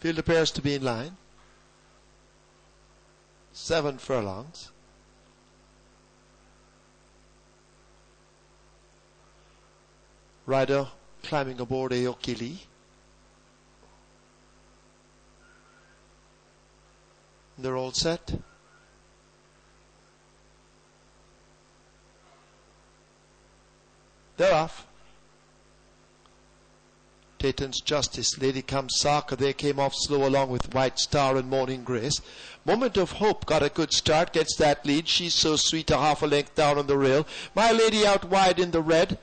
Field appears to be in line. Seven furlongs. Rider climbing aboard Aokili. They're all set. They're off. Dayton's Justice, Lady Kamsaka, they came off slow along with White Star and Morning Grace. Moment of Hope got a good start, gets that lead. She's so sweet, a half a length down on the rail. My Lady out wide in the red.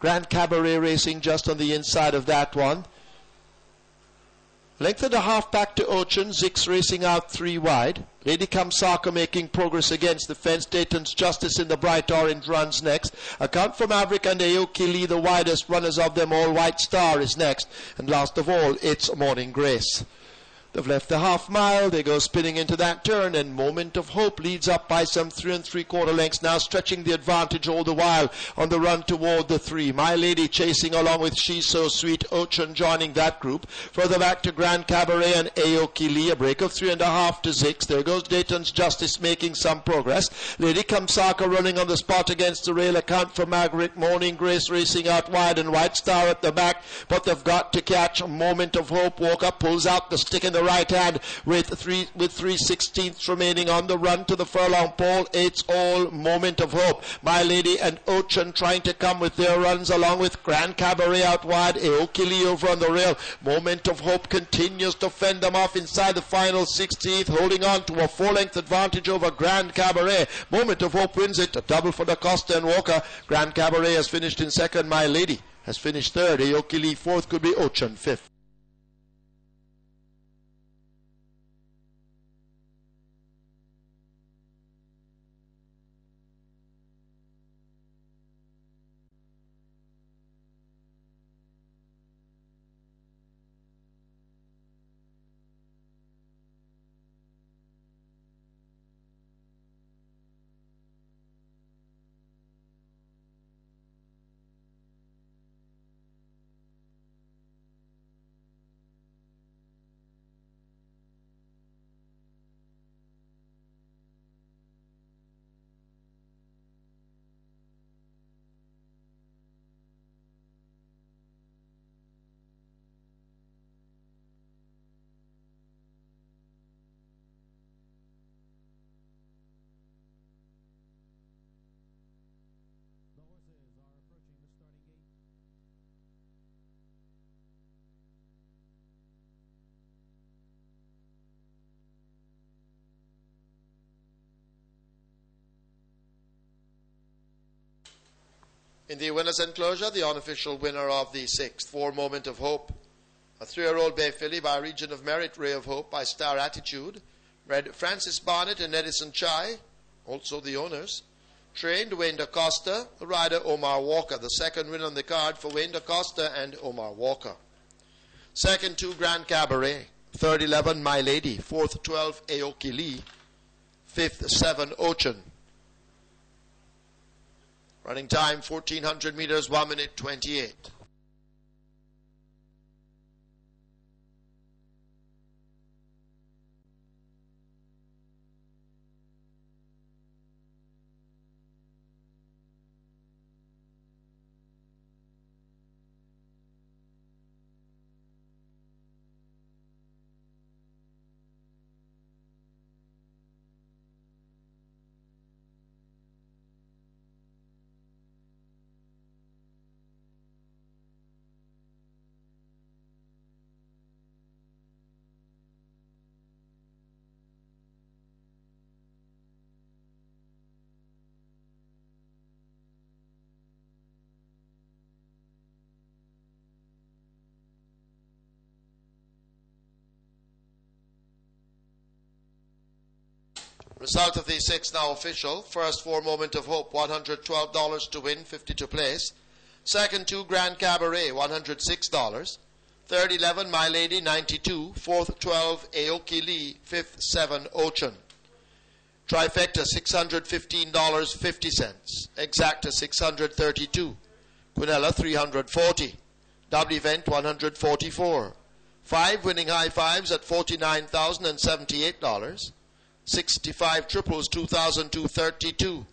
Grand Cabaret racing just on the inside of that one. Length and a half back to Ocean. Zix racing out three wide. Lady Kamsaka making progress against the fence. Dayton's Justice in the bright orange runs next. Account from Maverick and Aoki Lee, the widest runners of them all. White Star is next. And last of all, it's Morning Grace. They've left the half mile. They go spinning into that turn, and Moment of Hope leads up by some three and three quarter lengths, now stretching the advantage all the while on the run toward the three. My Lady chasing along with She's So Sweet, Ocean joining that group. Further back to Grand Cabaret and Aokili, a break of three and a half to six. There goes Dayton's Justice making some progress. Lady Kamsaka running on the spot against the rail. Account for Margaret Morning Grace racing out wide and White Star at the back, but they've got to catch a Moment of Hope. Walker pulls out the stick in the right hand with three with three sixteenths remaining on the run to the furlong pole. It's all moment of hope. My Lady and Ocean trying to come with their runs along with Grand Cabaret out wide. Eokili over on the rail. Moment of hope continues to fend them off inside the final 16th, holding on to a four-length advantage over Grand Cabaret. Moment of hope wins it. A double for DaCosta and Walker. Grand Cabaret has finished in second. My Lady has finished third. Eokili fourth. Could be Ocean fifth. In the winner's enclosure, the unofficial winner of the sixth, For Moment of Hope. A three-year-old bay filly by Region of Merit, Ray of Hope by Star Attitude. Bred Francis Barnett and Edison Chai, also the owners. Trained Wayne DaCosta, the rider Omar Walker. The second win on the card for Wayne DaCosta and Omar Walker. Second, two Grand Cabaret. Third, 11, My Lady. Fourth, 12, Aoki Lee. Fifth, 7, Ocean. Running time 1400 meters, 1 minute 28. Result of these six now official. First four Moment of Hope, $112 to win, 50 to place. Second two Grand Cabaret, $106. Third 11 My Lady, 92. Fourth 12 Aoki Lee. Fifth 7 Ocean. Trifecta, $615.50. Exacta, 632. Quinella, 340. Double event, 144. Five winning high fives at $49,078. 65 triples, 2,232.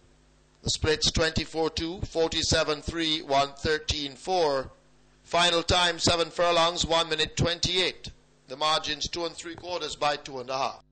The splits 24-2, 47-3, 113-4. Final time, seven furlongs, one minute 28. The margins two and three quarters by two and a half.